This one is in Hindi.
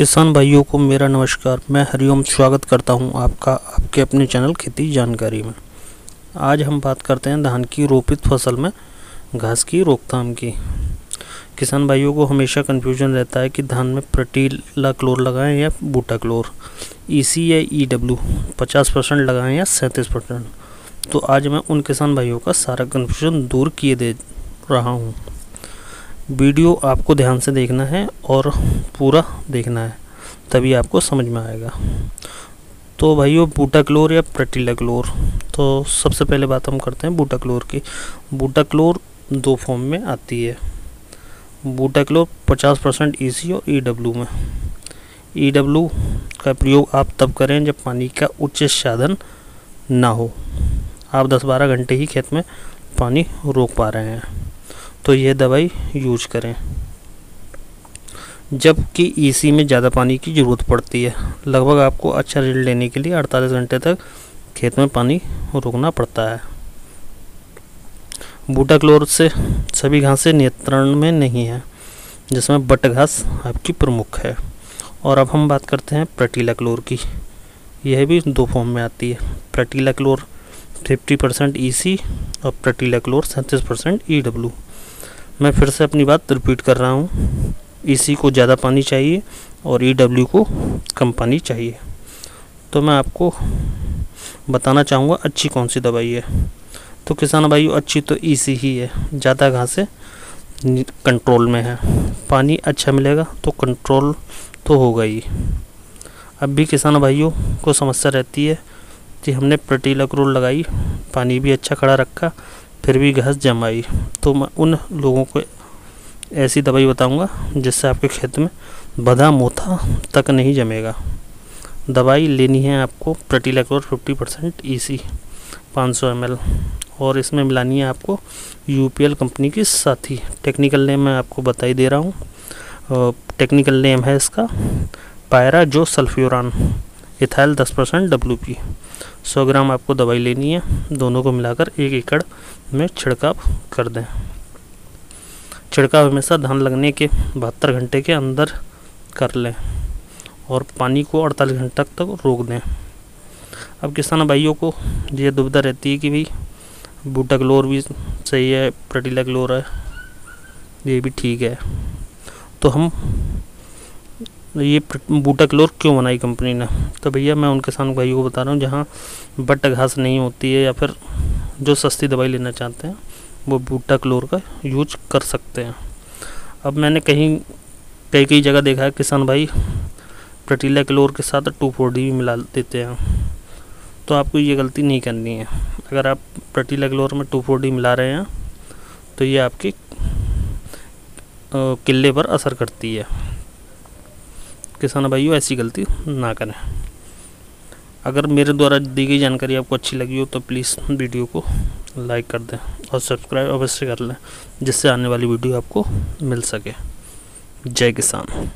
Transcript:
किसान भाइयों को मेरा नमस्कार। मैं हरिओम स्वागत करता हूँ आपका, आपके अपने चैनल खेती जानकारी में। आज हम बात करते हैं धान की रोपित फ़सल में घास की रोकथाम की। किसान भाइयों को हमेशा कन्फ्यूज़न रहता है कि धान में प्रटीला क्लोर लगाएँ या बूटा क्लोर ईसी या ईडब्ल्यू पचास परसेंट लगाएँ या सैंतीस परसेंट। तो आज मैं उन किसान भाइयों का सारा कन्फ्यूज़न दूर किए दे रहा हूँ। वीडियो आपको ध्यान से देखना है और पूरा देखना है, तभी आपको समझ में आएगा। तो भाइयों बूटा क्लोर या प्रटीला क्लोर तो सबसे पहले बात हम करते हैं बूटा क्लोर की। बूटा क्लोर दो फॉर्म में आती है। बूटा क्लोर 50 परसेंट ई और ई e में। ई e का प्रयोग आप तब करें जब पानी का उच्च साधन ना हो। आप 10-12 घंटे ही खेत में पानी रोक पा रहे हैं। तो यह दवाई यूज़ करें। जबकि ईसी में ज़्यादा पानी की ज़रूरत पड़ती है। लगभग आपको अच्छा रिज़ल्ट लेने के लिए 48 घंटे तक खेत में पानी रोकना पड़ता है। बूटा क्लोर से सभी घासें नियंत्रण में नहीं है, जिसमें बट घास आपकी प्रमुख है। और अब हम बात करते हैं प्रटीला क्लोर की। यह भी दो फॉर्म में आती है। प्रटीला क्लोर 50 परसेंट ई और प्रटीला क्लोर सैंतीस परसेंट ई मैं फिर से अपनी बात रिपीट कर रहा हूँ। ईसी को ज़्यादा पानी चाहिए और ईडब्ल्यू को कम पानी चाहिए। तो मैं आपको बताना चाहूँगा, अच्छी कौन सी दवाई है? तो किसान भाइयों अच्छी तो ईसी ही है। ज़्यादा घासें कंट्रोल में है। पानी अच्छा मिलेगा तो कंट्रोल तो होगा ही। अब भी किसान भाइयों को समस्या रहती है कि हमने प्रटीला क्रोल लगाई, पानी भी अच्छा खड़ा रखा फिर भी घास जमाई तो मैं उन लोगों को ऐसी दवाई बताऊँगा, जिससे आपके खेत में बधा मोथा तक नहीं जमेगा। दवाई लेनी है आपको प्रटीलैक्लोर फिफ्टी परसेंट ई सी पाँच सौ एम एल और इसमें मिलानी है आपको यू पी एल कंपनी की साथी। टेक्निकल नेम मैं आपको बता ही दे रहा हूँ। टेक्निकल नेम है इसका पायरा जो सल्फ्यूरान इथाइल दस परसेंट डब्ल्यू पी सौ ग्राम आपको दवाई लेनी है। दोनों को मिलाकर एक एकड़ में छिड़काव कर दें। छिड़काव हमेशा धान लगने के बहत्तर घंटे के अंदर कर लें और पानी को अड़तालीस घंटे तक रोक दें। अब किसान भाइयों को ये दुविधा रहती है कि भाई, बूटा क्लोर भी सही है प्रटीला क्लोर है, ये भी ठीक है। तो हम ये बूटा क्लोर क्यों बनाई कंपनी ने? तो भैया मैं उन किसान भाइयों को बता रहा हूँ, जहाँ बट घास नहीं होती है या फिर जो सस्ती दवाई लेना चाहते हैं, वो बूटा क्लोर का यूज़ कर सकते हैं। अब मैंने कहीं कई कई जगह देखा है, किसान भाई प्रटीला क्लोर के साथ टू फोर डी भी मिला देते हैं। तो आपको ये गलती नहीं करनी है। अगर आप प्रटीला क्लोर में टू फोर डी मिला रहे हैं तो ये आपके किले पर असर करती है। किसान भाइयों, ऐसी गलती ना करें। अगर मेरे द्वारा दी गई जानकारी आपको अच्छी लगी हो तो प्लीज़ वीडियो को लाइक कर दें और सब्सक्राइब अवश्य कर लें, जिससे आने वाली वीडियो आपको मिल सके। जय किसान।